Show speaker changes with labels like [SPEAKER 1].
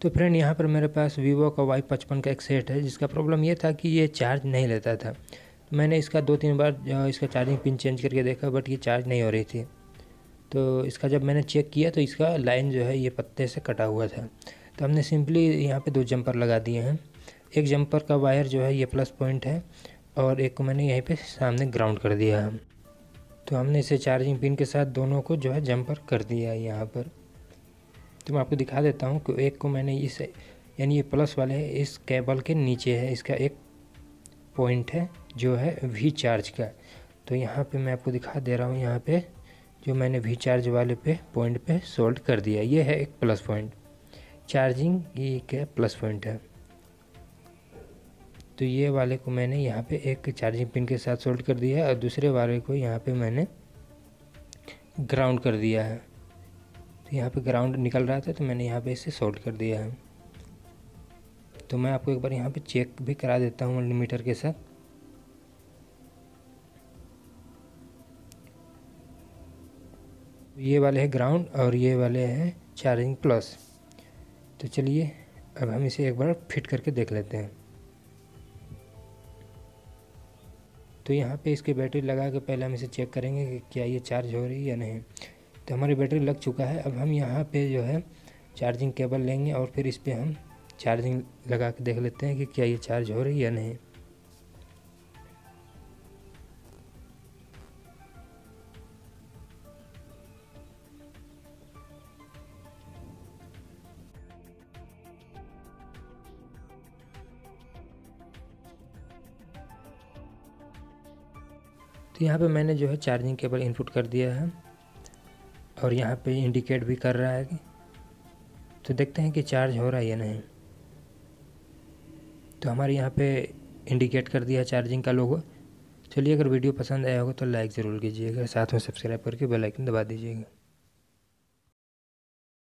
[SPEAKER 1] तो फ्रेंड यहाँ पर मेरे पास वीवो का वाई पचपन का एक सेट है, जिसका प्रॉब्लम ये था कि ये चार्ज नहीं लेता था। तो मैंने इसका दो तीन बार इसका चार्जिंग पिन चेंज करके देखा बट ये चार्ज नहीं हो रही थी। तो इसका जब मैंने चेक किया तो इसका लाइन जो है, ये पत्ते से कटा हुआ था। तो हमने सिंपली यहाँ पे दो जंपर लगा दिए हैं। एक जंपर का वायर जो है, ये प्लस पॉइंट है, और एक को मैंने यहीं पे सामने ग्राउंड कर दिया है। तो हमने इसे चार्जिंग पिन के साथ दोनों को जो है जंपर कर दिया है यहाँ पर। तो मैं आपको दिखा देता हूँ कि एक को मैंने इस, यानी ये प्लस वाले इस केबल के नीचे है। इसका एक पॉइंट है, जो है वी चार्ज का। तो यहाँ पे मैं आपको दिखा दे रहा हूँ, यहाँ पे जो मैंने वी चार्ज वाले पे पॉइंट पे सोल्ड कर दिया। ये है एक प्लस पॉइंट चार्जिंग ये क्या प्लस पॉइंट है। तो ये वाले को मैंने यहाँ पे एक चार्जिंग पिन के साथ सोल्ड कर दिया है, और दूसरे वाले को यहाँ पे मैंने ग्राउंड कर दिया है। तो यहाँ पे ग्राउंड निकल रहा था तो मैंने यहाँ पे इसे सोल्ड कर दिया है। तो मैं आपको एक बार यहाँ पे चेक भी करा देता हूँ मल्टीमीटर के साथ। ये वाले हैं ग्राउंड और ये वाले हैं चार्जिंग प्लस तो चलिए, अब हम इसे एक बार फिट करके देख लेते हैं। तो यहाँ पे इसकी बैटरी लगा के पहले हम इसे चेक करेंगे कि क्या ये चार्ज हो रही है या नहीं। तो हमारी बैटरी लग चुका है। अब हम यहाँ पे जो है चार्जिंग केबल लेंगे और फिर इस पर हम चार्जिंग लगा के देख लेते हैं कि क्या ये चार्ज हो रही है या नहीं। तो यहाँ पे मैंने जो है चार्जिंग केबल इनपुट कर दिया है। और यहाँ पे इंडिकेट भी कर रहा है तो देखते हैं कि चार्ज हो रहा है या नहीं। तो हमारे यहाँ पे इंडिकेट कर दिया चार्जिंग का लोगो चलिए अगर वीडियो पसंद आया होगा तो लाइक ज़रूर कीजिएगा, साथ में सब्सक्राइब करके बेल आइकन दबा दीजिएगा।